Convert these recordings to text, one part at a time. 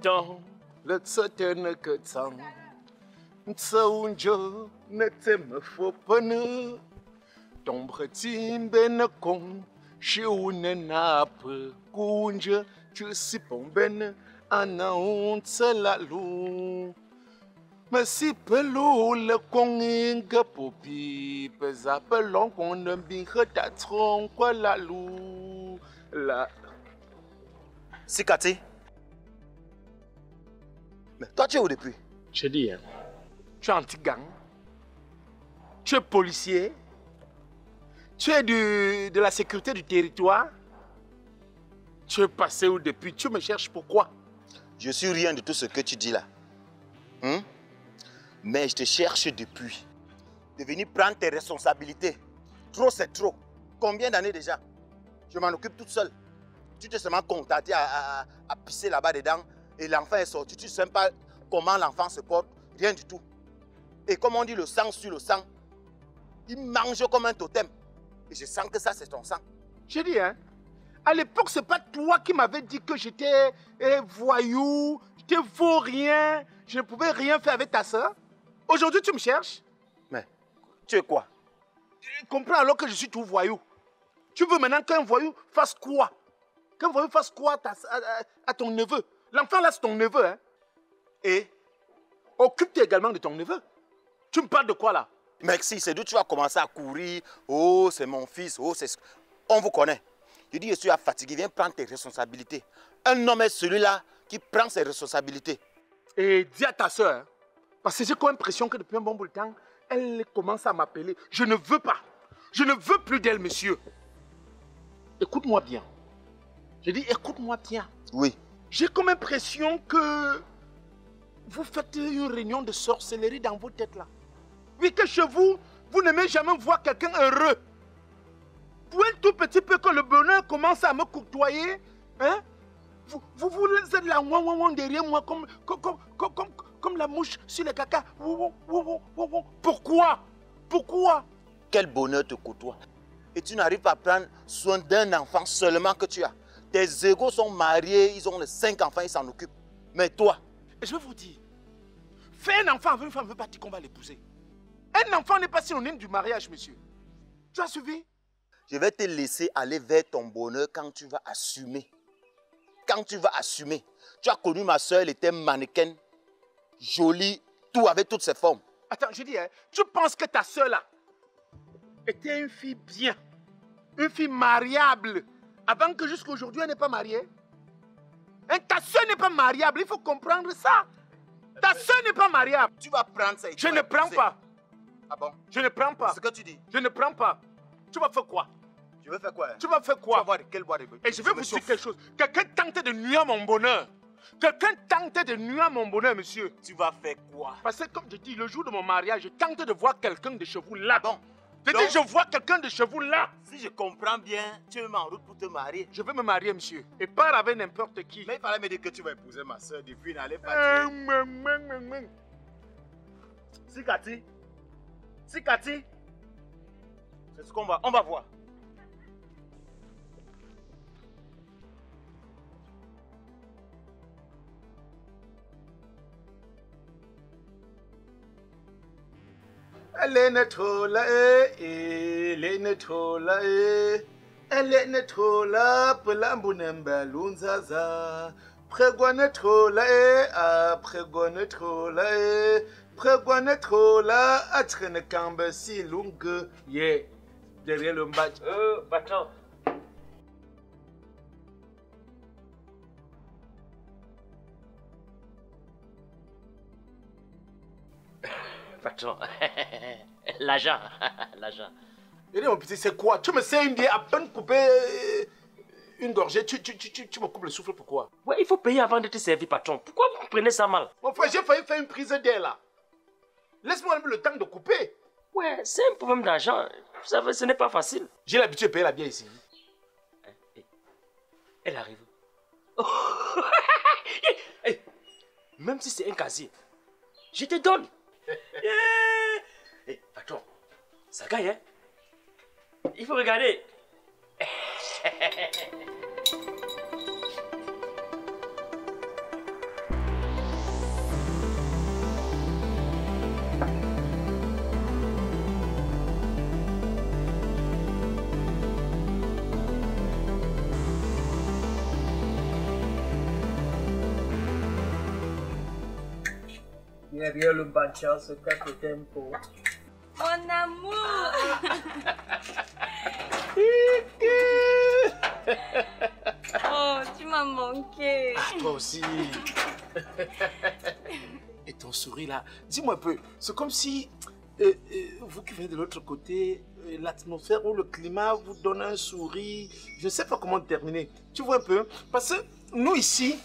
temps, le tsote ne que tsang. Tsaunjo ne te me faut pas ne. Tombre timbe ne kong, shi une nappe, kunje, tu si pomben, ana un tsalalou. Me si pelou le kong inga popi, pesa pelon kon ne binge ta tron kwa la lou. La. Sikati. Mais toi, tu es où depuis? Je dis, hein, tu es anti-gang, tu es policier, tu es du- de la sécurité du territoire, tu es passé où depuis? Tu me cherches pourquoi? Je suis rien de tout ce que tu dis là. Hein? Mais je te cherche depuis. De venir prendre tes responsabilités. Trop, c'est trop. Combien d'années déjà? Je m'en occupe toute seule. Tu t'es seulement contenté à, à- à pisser là-bas dedans et l'enfant est sorti. Tu ne sais même pas comment l'enfant se porte. Rien du tout. Et comme on dit, le sang sur le sang, il mange comme un totem. Et je sens que ça, c'est ton sang. Je dis, hein, à l'époque, c'est pas toi qui m'avais dit que j'étais eh, voyou, j'étais vaurien, je ne pouvais rien faire avec ta soeur. Aujourd'hui, tu me cherches Mais tu es quoi? Tu comprends alors que je suis tout voyou. Tu veux maintenant qu'un voyou fasse quoi? Qu'un voyou fasse quoi à ton neveu? L'enfant là, c'est ton neveu, hein Et occupe-toi également de ton neveu. Tu me parles de quoi là? Merci, c'est d'où tu vas commencer à courir. Oh, c'est mon fils. Oh, c'est... ce- On vous connaît. Je dis, je suis fatigué. Viens prendre tes responsabilités. Un homme est celui-là qui prend ses responsabilités. Et dis à ta soeur, parce que j'ai comme l'impression que depuis un bon bout de temps, elle commence à m'appeler. Je ne veux pas. Je ne veux plus d'elle, monsieur. Écoute-moi bien. Je dis, écoute-moi bien. Oui. J'ai comme impression que vous faites une réunion de sorcellerie dans vos têtes là. Oui, que chez vous, vous n'aimez jamais voir quelqu'un heureux. Pour un tout petit peu que le bonheur commence à me côtoyer, hein, vous, vous, vous êtes là, derrière moi, comme, comme, comme, comme, comme- la mouche sur le caca. Pourquoi? Pourquoi? Quel bonheur te côtoie. Et tu n'arrives pas à prendre soin d'un enfant seulement que tu as. Tes égaux sont mariés, ils ont les cinq enfants, ils s'en occupent. Mais toi, Et je vais vous dire, faire un enfant avec une femme ne veut pas dire qu'on va l'épouser. Un enfant n'est pas synonyme du mariage, monsieur. Tu as suivi? je vais te laisser aller vers ton bonheur quand tu vas assumer. Quand tu vas assumer. Tu as connu ma soeur, elle était mannequin, jolie, tout avec toutes ses formes. Attends, je dis, hein, tu penses que ta soeur là était une fille bien, une fille mariable, avant que jusqu'à aujourd'hui elle n'est pas mariée Hein, Ta soeur n'est pas mariable, il faut comprendre ça. Ta soeur n'est pas mariable. Tu vas prendre ça et tu Je vas ne prends pas. Ah bon? Je ne prends pas. C'est ce que tu dis. Je ne prends pas. Tu vas faire quoi? Tu veux faire quoi? Hein? Tu vas faire Tu vas quoi voir de quel bois de Et je vais vous dire quelque chose. Quelqu'un tente de nuire à mon bonheur. Quelqu'un tente de nuire à mon bonheur, monsieur. Tu vas faire quoi? Parce que, comme je dis, le jour de mon mariage, je tente de voir quelqu'un de chez vous là. Ah bon? Je dis, je vois quelqu'un de chez vous là. Si je comprends bien, tu es en route pour te marier. Je vais me marier, monsieur. Et pas avec n'importe qui. Mais il fallait me dire que tu vas épouser ma soeur depuis n'allez pas mouin, mouin. Sikati Sikati C'est ce qu'on va... On va voir. A pregwane trola e, pregwane trola a traîne cambe si lungue. Yeah, derrière le match. Euh, Battant. Battant. L'agent. L'agent. Et mon petit, c'est quoi? Tu me sais une bière à peine couper euh, une gorgée, tu, tu, tu, tu, me coupes le souffle, pourquoi? Ouais, il faut payer avant de te servir, patron. Pourquoi vous prenez ça mal? Mon frère, j'ai failli faire une prise d'air là. Laisse-moi le temps de couper. Ouais, c'est un problème d'argent. Vous savez, ce n'est pas facile. J'ai l'habitude de payer la bière ici. Elle arrive. Même si c'est un casier, je te donne. Eh, eh, patron, ça gagne, hein Il faut regarder. Derrière le bancha se cache le tempo. Mon amour Oh, tu m'as manqué. Toi aussi. Et ton sourire là, dis-moi un peu, c'est comme si euh, euh, vous qui venez de l'autre côté, euh, l'atmosphère ou le climat vous donne un sourire. Je ne sais pas comment terminer. Tu vois un peu Parce que nous ici,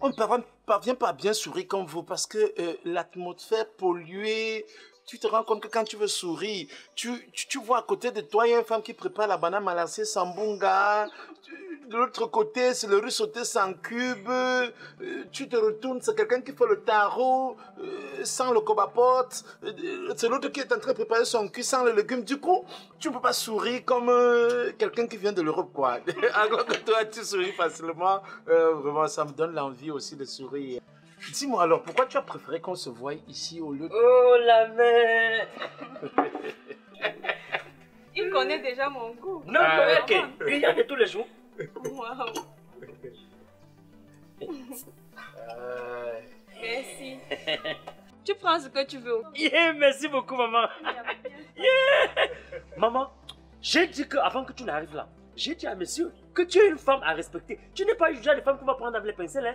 on ne parvient, pas à bien sourire comme vous parce que euh, l'atmosphère polluée, tu te rends compte que quand tu veux sourire, tu, tu, tu vois à côté de toi, il y a une femme qui prépare la banane malassée sans bunga. Tu- De l'autre côté, c'est le riz sauté sans cube. Euh, tu te retournes, c'est quelqu'un qui fait le tarot euh, sans le cobapote. Euh, c'est l'autre qui est en train de préparer son cul sans le légume. Du coup, tu ne peux pas sourire comme quelqu'un qui vient de l'Europe, quoi. Alors que toi, tu souris facilement. Vraiment, ça me donne l'envie aussi de sourire. Dis-moi alors, pourquoi tu as préféré qu'on se voie ici au lieu de... Oh la mère Il connaît déjà mon goût. Non, Ah. ok. Il y a de tous les jours. Waouh. Euh, Merci. Tu prends ce que tu veux. Yeah, merci beaucoup, maman. Yeah. Maman, j'ai dit que avant que tu n'arrives là, j'ai dit à monsieur que tu es une femme à respecter. Tu n'es pas une genre de femme qu'on va prendre avec les pinceaux, hein.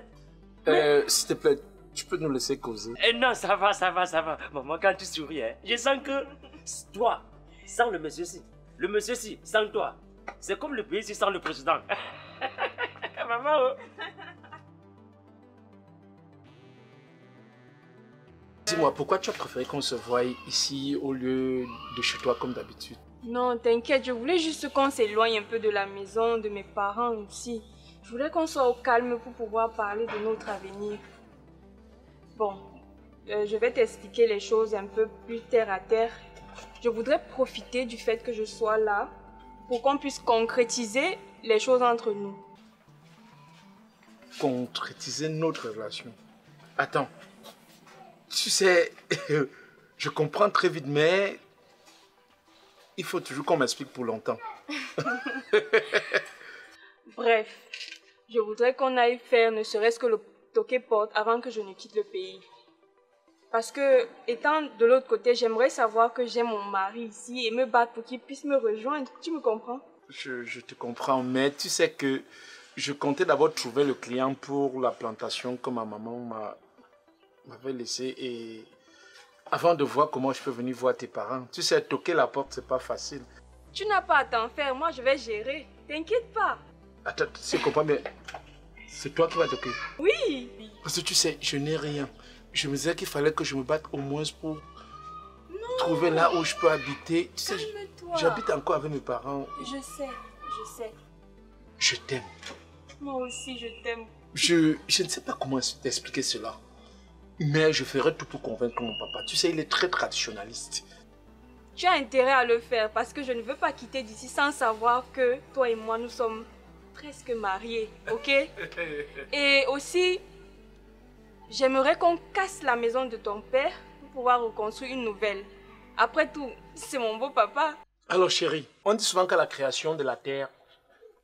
Euh, S'il te plaît, tu peux nous laisser causer. Eh non, ça va, ça va, ça va. Maman, quand tu souris, hein, je sens que toi, sans le monsieur-ci, le monsieur-ci, sans toi, c'est comme le pays sans le président. Maman, oh. Dis-moi, pourquoi tu as préféré qu'on se voie ici au lieu de chez toi comme d'habitude? Non, t'inquiète, je voulais juste qu'on s'éloigne un peu de la maison, de mes parents aussi. Je voulais qu'on soit au calme pour pouvoir parler de notre avenir. Bon, euh, je vais t'expliquer les choses un peu plus terre à terre. Je voudrais profiter du fait que je sois là pour qu'on puisse concrétiser les choses entre nous. Concrétiser notre relation. Attends. Tu sais, je comprends très vite, mais il faut toujours qu'on m'explique pour longtemps. Bref, je voudrais qu'on aille faire ne serait-ce que le toquer porte avant que je ne quitte le pays. Parce que, étant de l'autre côté, j'aimerais savoir que j'ai mon mari ici et me battre pour qu'il puisse me rejoindre. Tu me comprends? Je, je te comprends, mais tu sais que je comptais d'abord trouver le client pour la plantation que ma maman m'a- m'avait laissé et avant de voir comment je peux venir voir tes parents. Tu sais, toquer la porte, c'est pas facile. Tu n'as pas à t'en faire, moi je vais gérer. T'inquiète pas. Attends, tu comprends, mais c'est toi qui vas toquer. Oui. Parce que tu sais, je n'ai rien. Je me disais qu'il fallait que je me batte au moins pour trouver là où je peux habiter. Tu sais, j'habite encore avec mes parents. Je sais, je sais. Je t'aime. Moi aussi, je t'aime. Je, je ne sais pas comment t'expliquer cela. Mais je ferai tout pour convaincre mon papa. Tu sais, il est très traditionnaliste. Tu as intérêt à le faire parce que je ne veux pas quitter d'ici sans savoir que toi et moi, nous sommes presque mariés, ok? Et aussi, j'aimerais qu'on casse la maison de ton père pour pouvoir reconstruire une nouvelle. Après tout, c'est mon beau papa. Alors chérie, on dit souvent qu'à la création de la terre,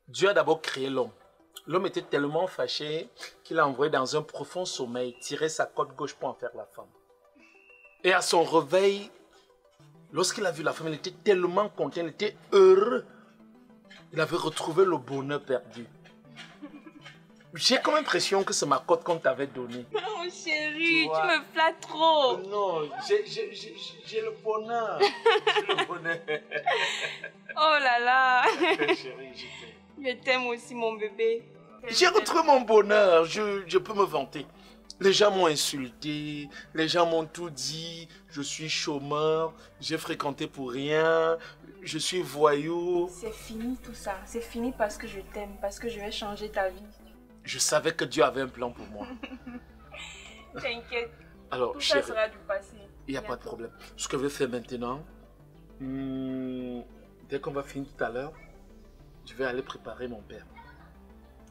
Dieu a d'abord créé l'homme. L'homme était tellement fâché qu'il a envoyé dans un profond sommeil tirer sa côte gauche pour en faire la femme. Et à son réveil, lorsqu'il a vu la femme, il était tellement content, il était heureux. Il avait retrouvé le bonheur perdu. J'ai comme l'impression que c'est ma côte qu'on t'avait donnée. Oh chérie, Tu me flattes trop. Non, j'ai- j'ai j'ai- j'ai le bonheur. J'ai le bonheur. Oh là là. Chérie, je t'aime. Je t'aime aussi, mon bébé. J'ai retrouvé mon bonheur, je, je peux me vanter. Les gens m'ont insulté, les gens m'ont tout dit, je suis chômeur, j'ai fréquenté pour rien, je suis voyou. C'est fini tout ça. C'est fini parce que je t'aime, parce que je vais changer ta vie. Je savais que Dieu avait un plan pour moi. T'inquiète, Alors, tout ça sera du passé. il n'y a pas de problème. Ce que je vais faire maintenant, hmm, dès qu'on va finir tout à l'heure, je vais aller préparer mon père.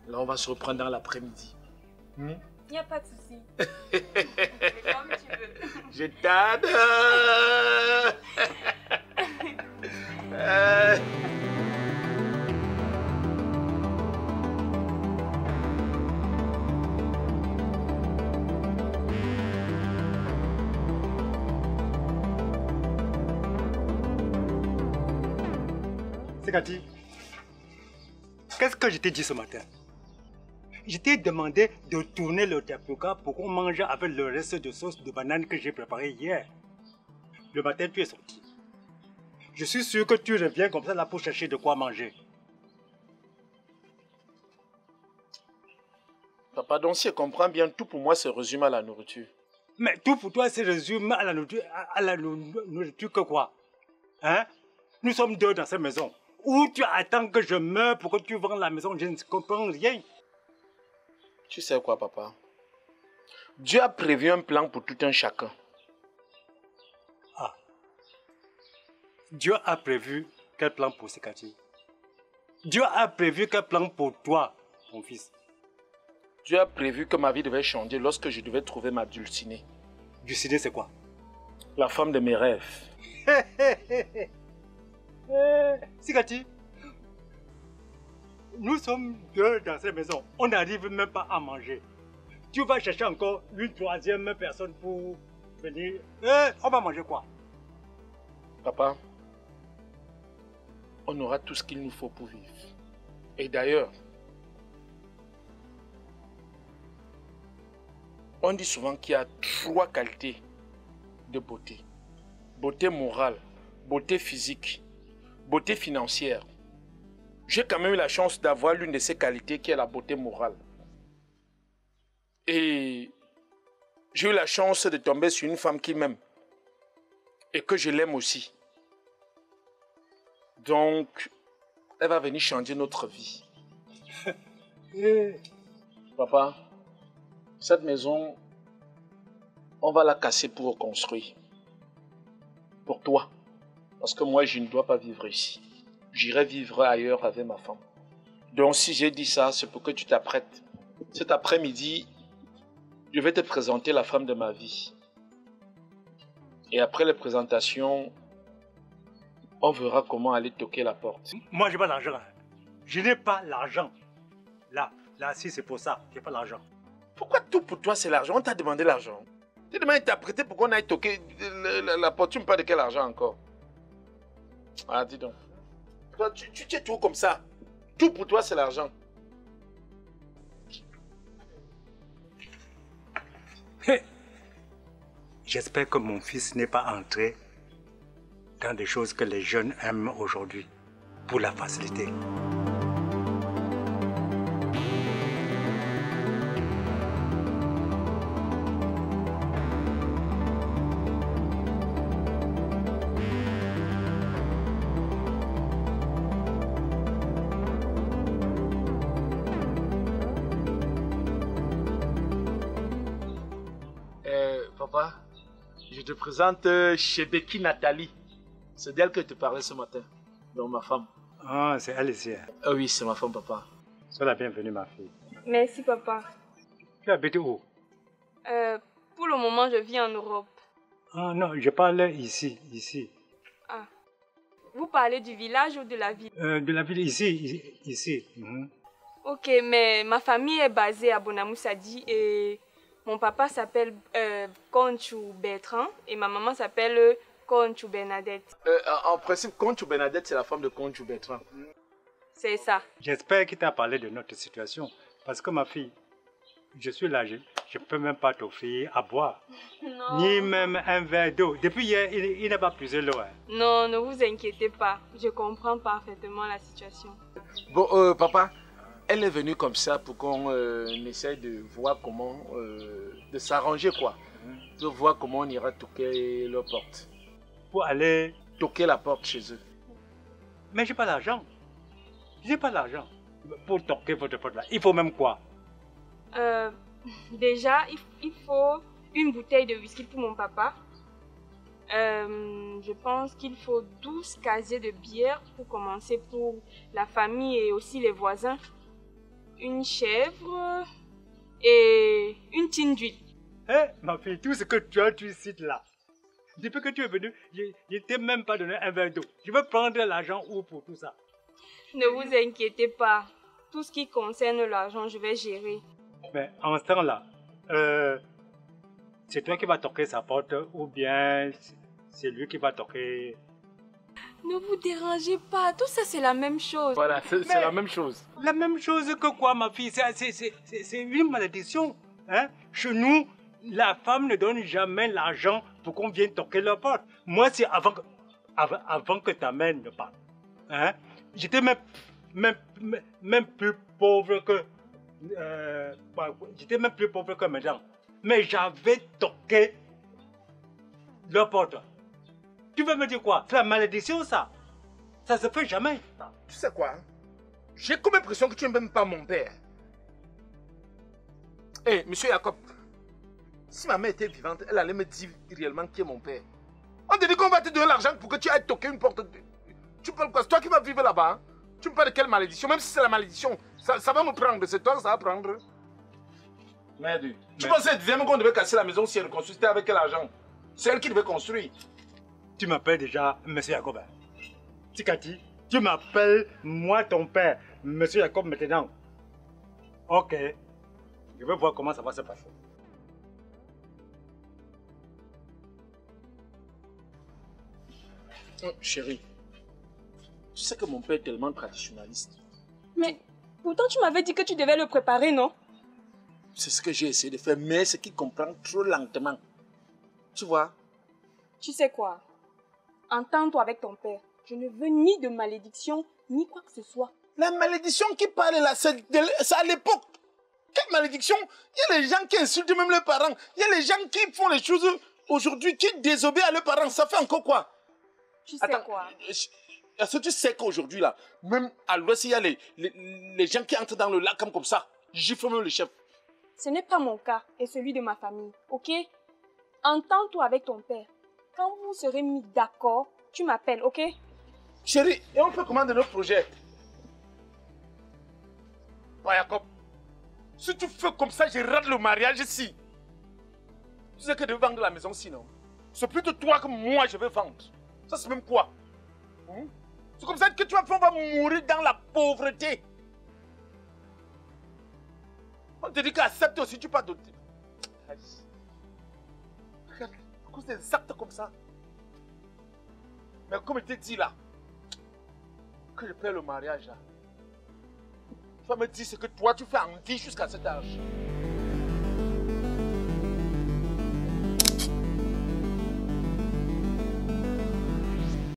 Là, on va se reprendre dans l'après-midi. Hmm? Il n'y a pas de souci. comme tu veux. Je t'adore. euh... Qu'est-ce que je t'ai dit ce matin? Je t'ai demandé de tourner le tapioca pour qu'on mange avec le reste de sauce de banane que j'ai préparé hier. Le matin, tu es sorti. Je suis sûr que tu reviens comme ça là pour chercher de quoi manger. Papa, donc si je comprends bien, tout pour moi se résume à la nourriture. Mais tout pour toi, c'est résumé à la nourriture, à la nou- nourriture que quoi? Hein? Nous sommes deux dans cette maison. Ou tu attends que je meure pour que tu vends la maison? Je ne comprends rien. Tu sais quoi, papa? Dieu a prévu un plan pour tout un chacun. Ah. Dieu a prévu quel plan pour Sekati Dieu a prévu quel plan pour toi, mon fils? Dieu a prévu que ma vie devait changer lorsque je devais trouver ma dulcinée, Dulcinée, c'est quoi? La femme de mes rêves. Sikati, nous sommes deux dans cette maison. On n'arrive même pas à manger. Tu vas chercher encore une troisième personne pour venir. Eh, on va manger quoi? Papa, on aura tout ce qu'il nous faut pour vivre. Et d'ailleurs, on dit souvent qu'il y a trois qualités de beauté. Beauté morale, beauté physique, beauté financière. J'ai quand même eu la chance d'avoir l'une de ces qualités qui est la beauté morale. Et j'ai eu la chance de tomber sur une femme qui m'aime et que je l'aime aussi. Donc, elle va venir changer notre vie. Papa, cette maison, on va la casser pour reconstruire. Pour toi. Parce que moi, je ne dois pas vivre ici. J'irai vivre ailleurs avec ma femme. Donc, si j'ai dit ça, c'est pour que tu t'apprêtes. Cet après-midi, je vais te présenter la femme de ma vie. Et après les présentations, on verra comment aller toquer la porte. Moi, j'ai pas d'argent. hein. Je n'ai pas l'argent. Là, là, si c'est pour ça, j'ai pas l'argent. Pourquoi tout pour toi c'est l'argent? On t'a demandé l'argent. Tu demandé t'a prêté pour qu'on aille toquer la porte. Tu me parles de quel argent encore? Ah, dis donc. Tu, tu, tout comme ça. Tout pour toi c'est l'argent. J'espère que mon fils n'est pas entré dans des choses que les jeunes aiment aujourd'hui pour la facilité. Papa, je te présente euh, Shebeki Nathalie. C'est d'elle que je te parlais ce matin. Donc ma femme. Ah, c'est elle ici. Ah oui, c'est ma femme, papa. Sois la bienvenue, ma fille. Merci, papa. Tu habites où? Euh, pour le moment, je vis en Europe. Ah non, je parle ici, ici. Vous parlez du village ou de la ville? Euh, de la ville ici, ici. Mhm. Ok, mais ma famille est basée à Bonamoussadi et mon papa s'appelle euh, Conchou Bertrand et ma maman s'appelle Conchou Bernadette. Euh, en en principe, Conchou Bernadette, c'est la femme de Conchou Bertrand. C'est ça. J'espère qu'il t'a parlé de notre situation. Parce que ma fille, je suis là, je ne peux même pas t'offrir à boire. Non. Ni même un verre d'eau. Depuis hier, il, il n'a pas plus de l'eau. hein. Non, ne vous inquiétez pas. Je comprends parfaitement la situation. Bon, euh, papa, elle est venue comme ça pour qu'on euh, essaye de voir comment, euh, de s'arranger quoi. De voir comment on ira toquer leur porte. Pour aller. Toquer la porte chez eux. Mais j'ai pas l'argent. J'ai pas l'argent. Pour toquer votre porte là. Il faut même quoi? Euh, déjà, il, faut une bouteille de whisky pour mon papa. Euh, je pense qu'il faut 12 casiers de bière pour commencer pour la famille et aussi les voisins. Une chèvre et une tine d'huile. Hein, ma fille, tout ce que tu as, tu cites là. Depuis que tu es venu, je ne t'ai même pas donné un verre d'eau. Je vais prendre l'argent où pour tout ça Ne vous inquiétez pas. Tout ce qui concerne l'argent, je vais gérer. Mais en ce temps-là, euh, c'est toi qui vas toquer sa porte ou bien c'est lui qui va toquer Ne vous dérangez pas, tout ça c'est la même chose. Voilà, c'est la même chose. La même chose que quoi, ma fille? C'est- une malédiction. Hein? Chez nous, la femme ne donne jamais l'argent pour qu'on vienne toquer leur porte. Moi, c'est avant que, avant, avant que ta mère ne parte. Hein? J'étais même, même, même- même plus pauvre que... euh, bah, J'étais même plus pauvre que maintenant. Mais j'avais toqué leur porte. Tu veux me dire quoi? C'est la malédiction, ça. Ça se fait jamais. Tu sais quoi? J'ai comme l'impression que tu n'aimes même pas mon père. Hé, monsieur Jacob, si ma mère était vivante, elle allait me dire réellement qui est mon père. On te dit qu'on va te donner l'argent pour que tu ailles toquer une porte. Tu parles quoi? C'est toi qui vas vivre là-bas. hein? Tu me parles de quelle malédiction? Même si c'est la malédiction, ça, ça va me prendre. C'est toi que ça va prendre. Merde. Tu Mais- pensais, elle disait même qu'on devait casser la maison si elle construisait avec quel argent? C'est elle qui devait construire. Tu m'appelles déjà Monsieur Jacob. Tikati, tu m'appelles moi ton père, Monsieur Jacob maintenant. Ok. Je vais voir comment ça va se passer. Oh, chérie, tu sais que mon père est tellement traditionnaliste. Mais pourtant tu m'avais dit que tu devais le préparer, non? C'est ce que j'ai essayé de faire, mais c'est qu'il comprend trop lentement. Tu vois? Tu sais quoi? Entends-toi avec ton père. Je ne veux ni de malédiction, ni quoi que ce soit. La malédiction qui parle là, c'est à l'époque. Quelle malédiction? Il y a les gens qui insultent même leurs parents. Il y a les gens qui font les choses aujourd'hui, qui désobéissent à leurs parents. Ça fait encore quoi? Tu sais Attends, quoi? je- Est-ce que tu sais qu'aujourd'hui là, même à l'ouest, il y a les, les, les gens qui entrent dans le lac comme, comme ça. Giflent même le chef. Ce n'est pas mon cas et celui de ma famille, ok? Entends-toi avec ton père. Quand vous serez mis d'accord, tu m'appelles, ok? Chérie, et on fait comment de notre projet? Bah, Jacob, si tu fais comme ça, je rate le mariage ici. Tu sais que de vendre la maison sinon. C'est plutôt toi que moi je vais vendre. Ça, c'est même quoi? Hein? C'est comme ça que tu vas on va mourir dans la pauvreté. On te dit qu'accepte aussi, tu pas doter. Cause des actes comme ça. Mais comme je t'ai dit là, que je paie le mariage là. Tu vas me dire ce que toi tu fais en vie jusqu'à cet âge.